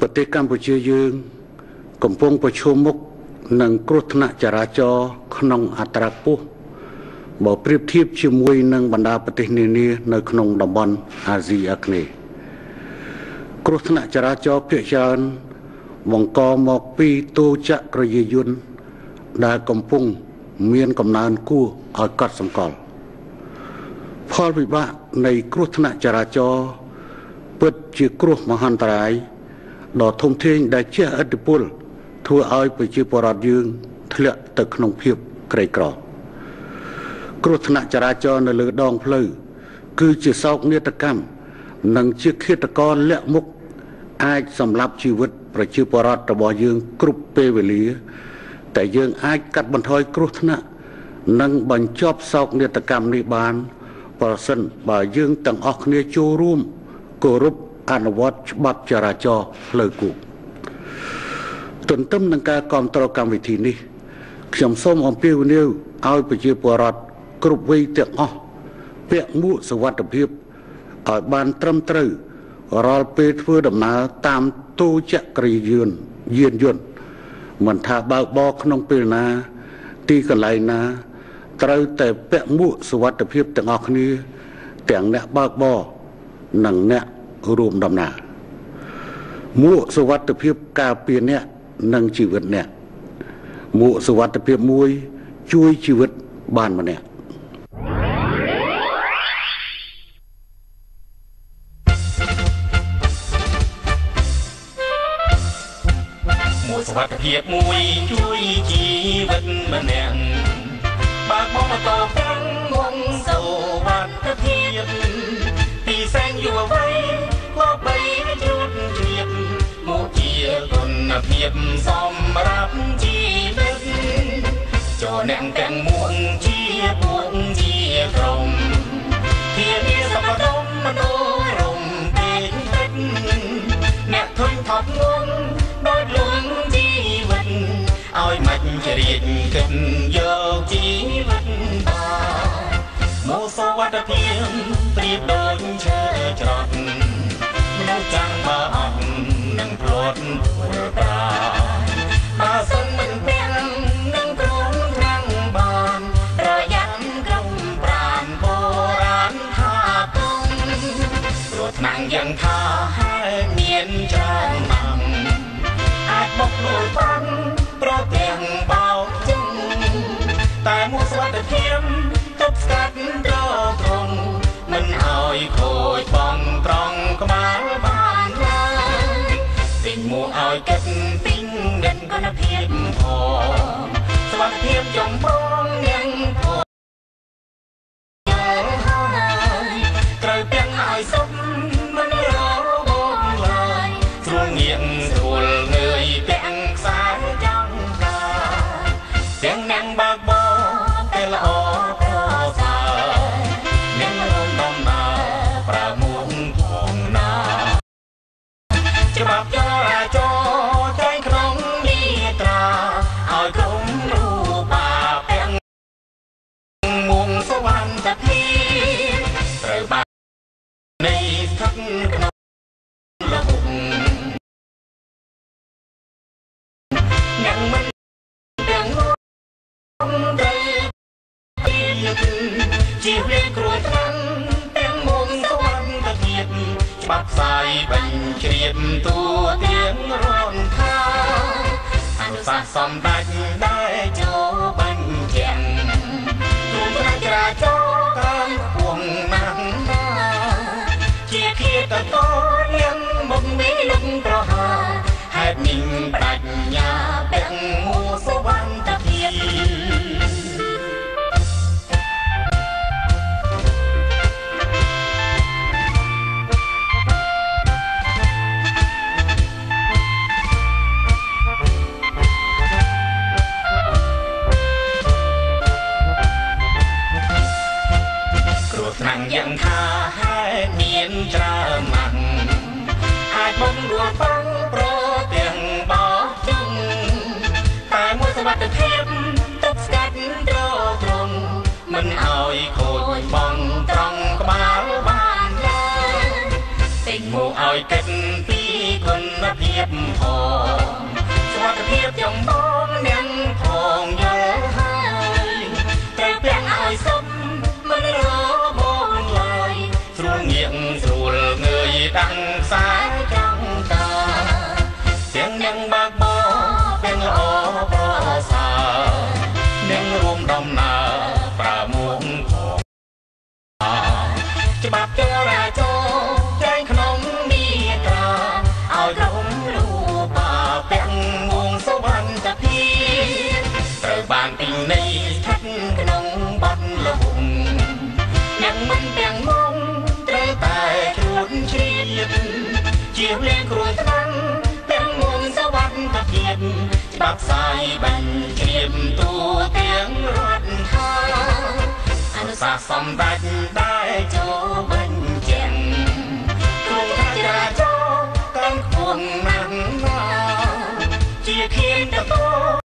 ប្រទេសកម្ពុជាយើង កំពុងប្រឈមមុខនឹងគ្រោះថ្នាក់ចរាចរណ៍ក្នុងអត្រាខ្ពស់បើប្រៀបធៀបជាមួយនឹងបណ្ដាប្រទេសនានានៅក្នុងតំបន់អាស៊ីអាគ្នេយ៍គ្រោះថ្នាក់ចរាចរណ៍ភាគច្រើនបង្កមកពីតូចក្រយាយន្តដែលកំពុងមានកំណើនគួរឲ្យកត់សម្គាល់ផលវិបាកនៃគ្រោះថ្នាក់ចរាចរណ៍ពិតជាគ្រោះមហន្តរាយ ដ៏ធំធេងដែលជះឥទ្ធិពលធ្វើឲ្យប្រជាពលរដ្ឋយើងធ្លាក់ទៅក្នុងភាពក្រីក្រ គ្រោះថ្នាក់ចរាចរណ៍នៅលើដងផ្លូវគឺជាសោកនាដកម្មនិងជាឃាតករលាក់មុខអាចសម្លាប់ជីវិតប្រជាពលរដ្ឋរបស់យើងគ្រប់ពេលវេលា តែយើងអាចកាត់បន្ថយគ្រោះថ្នាក់និងបញ្ចប់សោកនាដកម្មនេះបាន ប្រសិនបើយើងទាំងអស់គ្នាចូលរួមគោរព អនុវត្តច្បាប់ចរាចរណ៍ផ្លូវគោកទន្ទឹមនឹងការគ្រប់គ្រងកម្មវិធីនេះខ្ញុំសូមអំពាវនាវឲ្យប្រជាពលរដ្ឋគ្រប់វ័យទាំងអស់ពាក់មួកសុវត្ថិភាពឲ្យបានត្រឹមត្រូវរាល់ពេលធ្វើដំណើរតាមតូចក្រយានយានយន្តមិនថាបើកបរក្នុងពេលណា ទីកន្លែងណា ត្រូវតែពាក់មួកសុវត្ថិភាពទាំងអស់គ្នា ទាំងអ្នកបើកបរនិងអ្នក រួមដំណើរមួកសុវត្ថិភាពការពារអ្នកនិងជីវិតអ្នកមួកសុវត្ថិភាពមួយ ជួយជីវិតបានម្នាក់មួកសុវត្ថិភាពមួយជួយជីវិតម្នាក់បើកមកតប្រាំងងងសុវត្ថិភាព ណភាពសម្រាប់ជីវិតចូលអ្នកទាំងមួងជាពួងជាក្រុមធានាសពដុំមនោរមពេកពេកអ្នកធុញថប់ងងដោយលងជីវិតឲ្យមិនជ្រៀតគិតយកជីវិតបានមកសវត្ថភាពប្រៀបដូចឈើច្រត់មនុស្សចាំងបើអត់ នឹងព្រាត់ធ្វើប្រាបើសិនមិនពាំងនឹងក្រុមខ្លាំងបានប្រយ័ត្នក្រុមប្រានបុរាណថាគុំព្រោះថ្នាំងយ៉ាងថាហើយមានច្រើនម៉ាំអាចមកនួលបានប្រទាំងបោ និតគុណភាពផងសុវត្ថិភាពចំបងយ៉ាងផងត្រូវពាក់ឲ្យសុំមិនរបងឡើយស្រួលងៀងស្រួលងើយពាក់ខ្សែចង់កាទាំងនាងបើកបោតែល្អប្រសើរនាងរួមដំណើរប្រើមួងផងណាច្បាប់ ស្ថិតក្នុងលបុកអ្នកមិនទាំងងងត្រូវជាវាគ្រោះថ្នាក់ទាំងមុំសវណ្ណភាពច្បាប់ផ្សាយបញ្ជ្រាបទូទាំងរនខាអនុសាសន៍សំដេច បដញ្ញាពាក់មួសវណ្ណភាពគ្រោះថ្នាក់យ៉ាងថាហេតុមានច្រើនម៉ាត់អាចបំរួលបាំងប្រ ត្ថិភាពទប់ស្កាត់ត្រត្រង់មិនឲ្យខូចបងត្រង់ក្បាលបានឡើយទិញមកឲ្យគិតពីគុនភាពផង នពីនៃស្ថិតក្នុងបទលហុងអ្នកមិនទាំងងងត្រូវតែជួនជ្រាបជាលៀងគ្រោះថ្នាក់ទាំងងងសវណ្ណភាពច្បាប់ផ្សាយបញ្ជ្រាបទូទាំងរដ្ឋខាអនុសាសន៍សម្ដេចដែលចូលបញ្ជាក់គ្រោះថ្នាក់ចរាចរណ៍កាន់ខ្ពស់ណាស់ណាជាខៀនតត